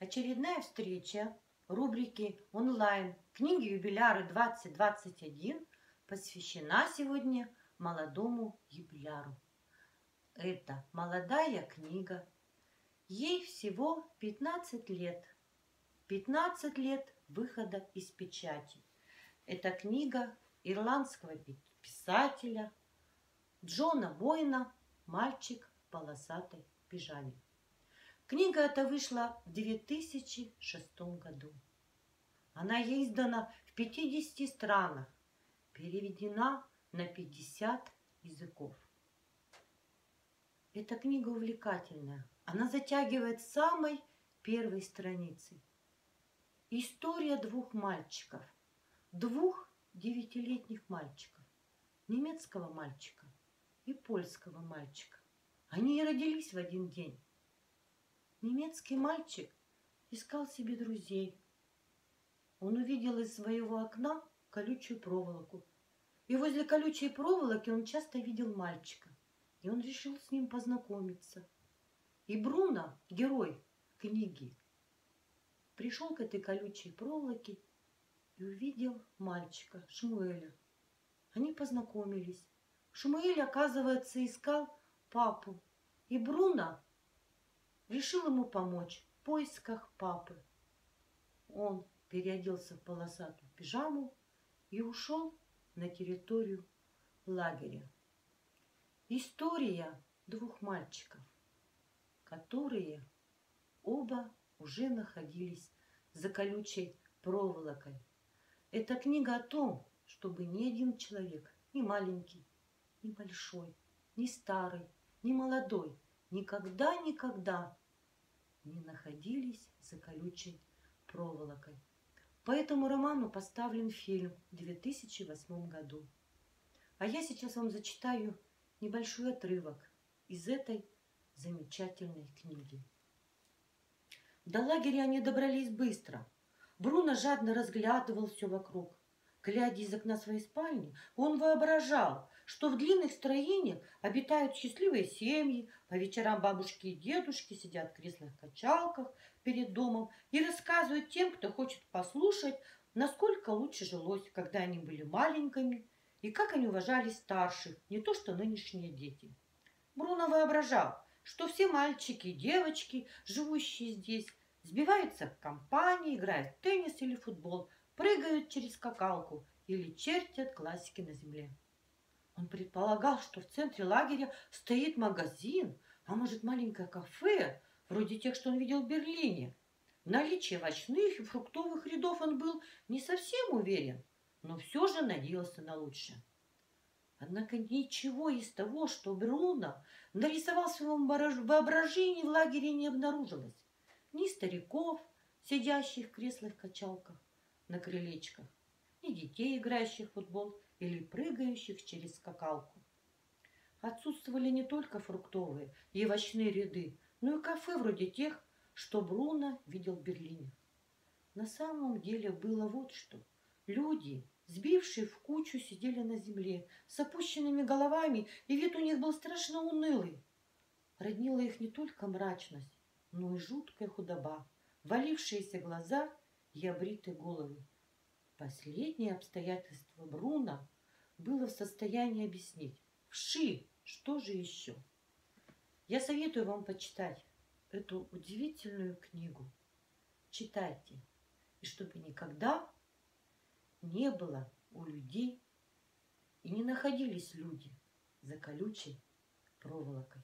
Очередная встреча рубрики онлайн книги юбиляры 2021 посвящена сегодня молодому юбиляру. Это молодая книга. Ей всего 15 лет. 15 лет выхода из печати. Это книга ирландского писателя Джона Бойна «Мальчик в полосатой пижаме». Книга эта вышла в 2006 году. Она издана в 50 странах, переведена на 50 языков. Эта книга увлекательная. Она затягивает самой первой страницы. История двух мальчиков, двух девятилетних мальчиков, немецкого мальчика и польского мальчика. Они и родились в один день. Немецкий мальчик искал себе друзей. Он увидел из своего окна колючую проволоку. И возле колючей проволоки он часто видел мальчика. И он решил с ним познакомиться. И Бруно, герой книги, пришел к этой колючей проволоке и увидел мальчика, Шмуэля. Они познакомились. Шмуэль, оказывается, искал папу. И Бруно решил ему помочь в поисках папы. Он переоделся в полосатую пижаму и ушел на территорию лагеря. История двух мальчиков, которые оба уже находились за колючей проволокой. Это книга о том, чтобы ни один человек, ни маленький, ни большой, ни старый, ни молодой, никогда-никогда не находились за колючей проволокой. По этому роману поставлен фильм в 2008 году. А я сейчас вам зачитаю небольшой отрывок из этой замечательной книги. До лагеря они добрались быстро. Бруно жадно разглядывал все вокруг. Глядя из окна своей спальни, он воображал, что в длинных строениях обитают счастливые семьи, по вечерам бабушки и дедушки сидят в креслах-качалках перед домом и рассказывают тем, кто хочет послушать, насколько лучше жилось, когда они были маленькими, и как они уважали старших, не то что нынешние дети. Бруно воображал, что все мальчики и девочки, живущие здесь, сбиваются в компании, играют в теннис или футбол – прыгают через скакалку или чертят классики на земле. Он предполагал, что в центре лагеря стоит магазин, а может маленькое кафе, вроде тех, что он видел в Берлине. В наличии овощных и фруктовых рядов он был не совсем уверен, но все же надеялся на лучшее. Однако ничего из того, что Бруно нарисовал в своем воображении в лагере не обнаружилось. Ни стариков, сидящих в креслах-качалках, на крылечках, и детей, играющих в футбол или прыгающих через скакалку. Отсутствовали не только фруктовые и овощные ряды, но и кафе вроде тех, что Бруно видел в Берлине. На самом деле было вот что. Люди, сбившие в кучу, сидели на земле с опущенными головами, и вид у них был страшно унылый. Роднила их не только мрачность, но и жуткая худоба, валившиеся глаза и обриты головы. Последнее обстоятельство Бруно было в состоянии объяснить. Вши, что же еще? Я советую вам почитать эту удивительную книгу. Читайте, и чтобы никогда не было у людей и не находились люди за колючей проволокой.